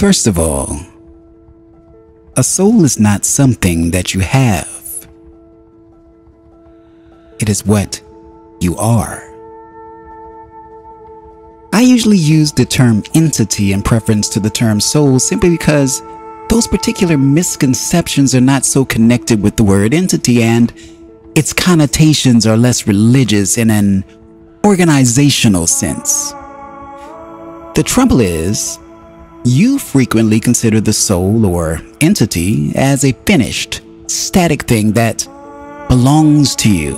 First of all, a soul is not something that you have. It is what you are. I usually use the term entity in preference to the term soul simply because those particular misconceptions are not so connected with the word entity and its connotations are less religious in an organizational sense. The trouble is, you frequently consider the soul or entity as a finished, static thing that belongs to you,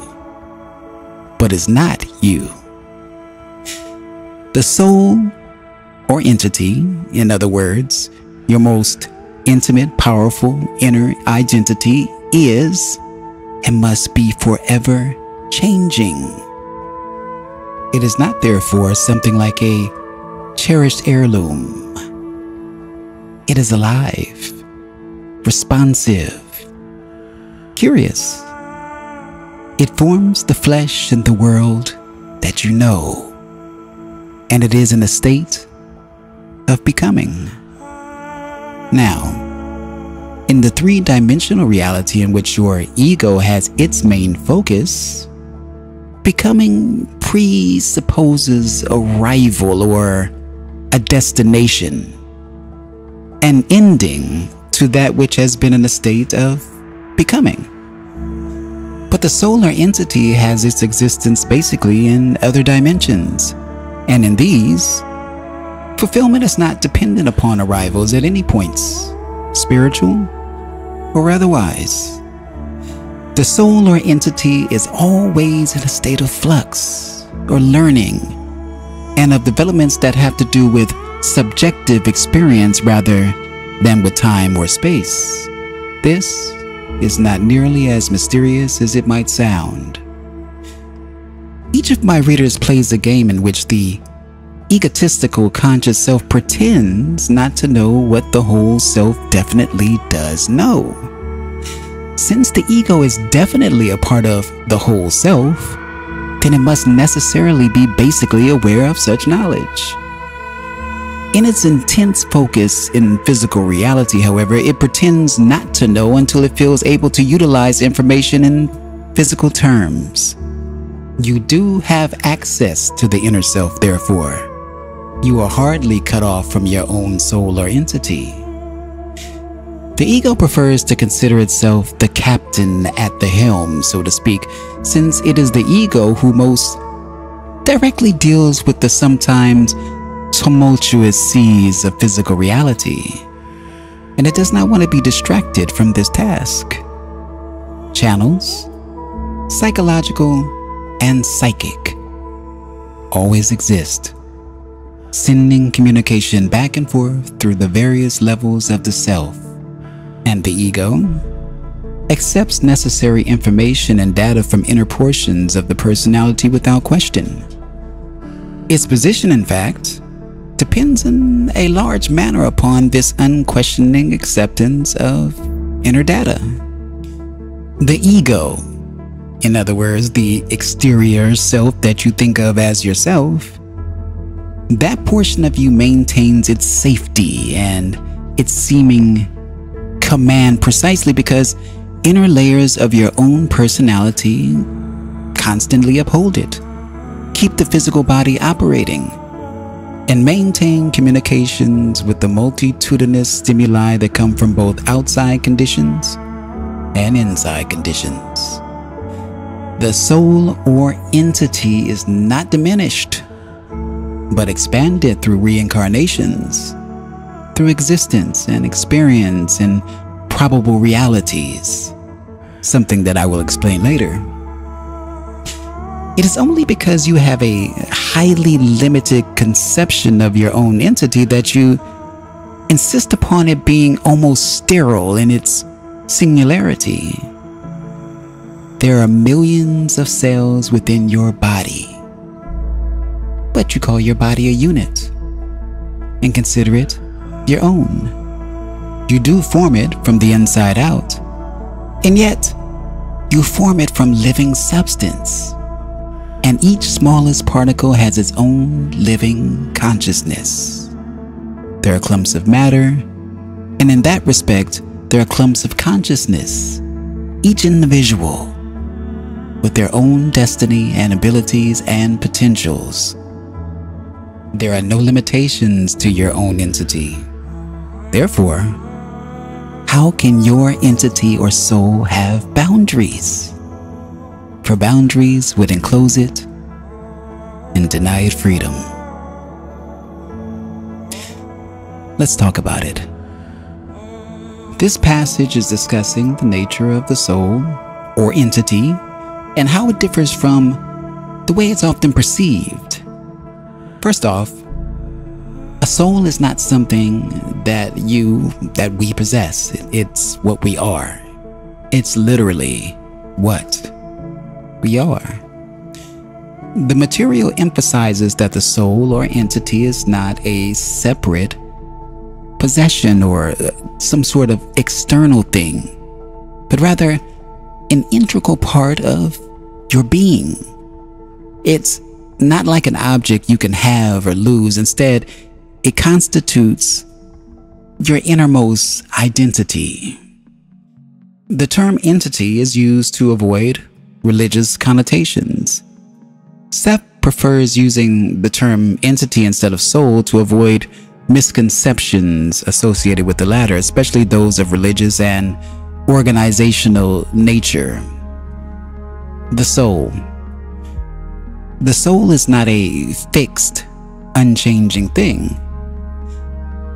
but is not you. The soul or entity, in other words, your most intimate, powerful inner identity is and must be forever changing. It is not, therefore, something like a cherished heirloom it is alive, responsive, curious. It forms the flesh and the world that you know, and it is in a state of becoming. Now, in the three dimensional reality in which your ego has its main focus, becoming presupposes arrival or a destination an ending to that which has been in a state of becoming. But the soul or entity has its existence basically in other dimensions, and in these, fulfillment is not dependent upon arrivals at any points, spiritual or otherwise. The soul or entity is always in a state of flux or learning and of developments that have to do with subjective experience rather than with time or space. This is not nearly as mysterious as it might sound. Each of my readers plays a game in which the egotistical conscious self pretends not to know what the whole self definitely does know. Since the ego is definitely a part of the whole self, then it must necessarily be basically aware of such knowledge. In its intense focus in physical reality, however, it pretends not to know until it feels able to utilize information in physical terms. You do have access to the inner self, therefore. You are hardly cut off from your own soul or entity. The ego prefers to consider itself the captain at the helm, so to speak, since it is the ego who most directly deals with the sometimes tumultuous seas of physical reality, and it does not want to be distracted from this task. Channels, psychological and psychic, always exist, sending communication back and forth through the various levels of the self, and the ego accepts necessary information and data from inner portions of the personality without question. Its position, in fact, depends in a large manner upon this unquestioning acceptance of inner data. The ego, in other words, the exterior self that you think of as yourself, that portion of you maintains its safety and its seeming command precisely because inner layers of your own personality constantly uphold it, keep the physical body operating, and maintain communications with the multitudinous stimuli that come from both outside conditions and inside conditions. The soul or entity is not diminished, but expanded through reincarnations, through existence and experience and probable realities, something that I will explain later. It is only because you have a highly limited conception of your own entity that you insist upon it being almost sterile in its singularity. There are millions of cells within your body, but you call your body a unit and consider it your own. You do form it from the inside out, and yet you form it from living substance and each smallest particle has its own living consciousness. there are clumps of matter, and in that respect, there are clumps of consciousness, each individual with their own destiny and abilities and potentials. There are no limitations to your own entity. Therefore, how can your entity or soul have boundaries? For boundaries would enclose it and deny it freedom. Let's talk about it. This passage is discussing the nature of the soul or entity and how it differs from the way it's often perceived. First off, a soul is not something that you, that we possess. It's what we are. It's literally what we are. The material emphasizes that the soul or entity is not a separate possession or uh, some sort of external thing, but rather an integral part of your being. It's not like an object you can have or lose. Instead, it constitutes your innermost identity. The term entity is used to avoid religious connotations. Seth prefers using the term entity instead of soul to avoid misconceptions associated with the latter, especially those of religious and organizational nature. The soul. The soul is not a fixed, unchanging thing.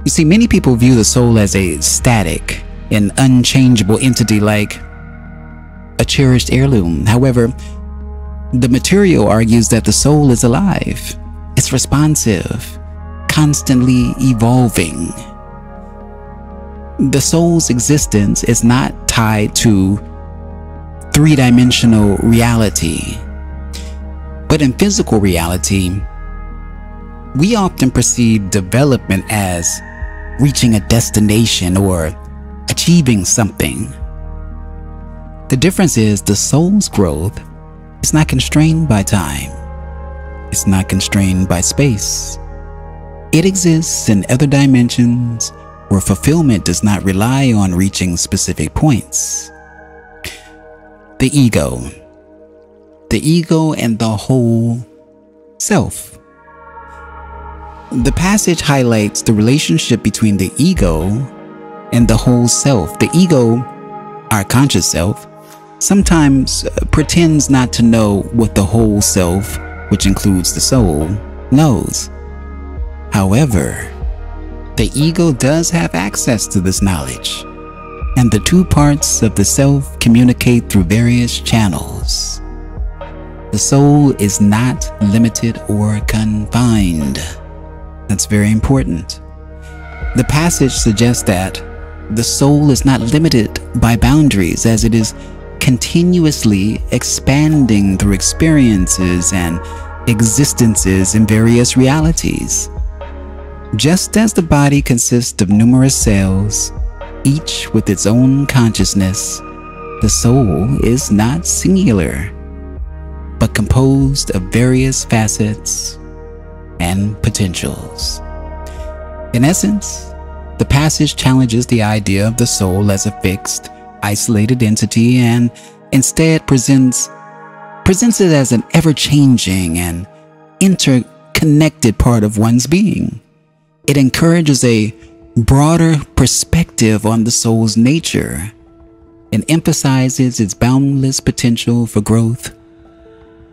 You see, many people view the soul as a static an unchangeable entity like a cherished heirloom. However, the material argues that the soul is alive, it's responsive, constantly evolving. The soul's existence is not tied to three-dimensional reality. But in physical reality, we often perceive development as reaching a destination or achieving something. The difference is the soul's growth is not constrained by time. It's not constrained by space. It exists in other dimensions where fulfillment does not rely on reaching specific points. The ego. The ego and the whole self. The passage highlights the relationship between the ego and the whole self. The ego, our conscious self, sometimes uh, pretends not to know what the whole self, which includes the soul, knows. However, the ego does have access to this knowledge, and the two parts of the self communicate through various channels. The soul is not limited or confined. That's very important. The passage suggests that the soul is not limited by boundaries as it is continuously expanding through experiences and existences in various realities. Just as the body consists of numerous cells, each with its own consciousness, the soul is not singular, but composed of various facets and potentials. In essence, the passage challenges the idea of the soul as a fixed, isolated entity and instead presents, presents it as an ever-changing and interconnected part of one's being. It encourages a broader perspective on the soul's nature and emphasizes its boundless potential for growth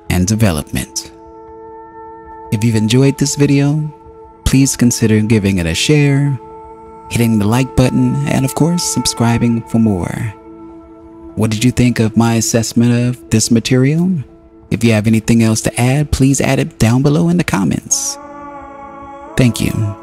and development. If you've enjoyed this video, please consider giving it a share, hitting the like button, and of course, subscribing for more. What did you think of my assessment of this material? If you have anything else to add, please add it down below in the comments. Thank you.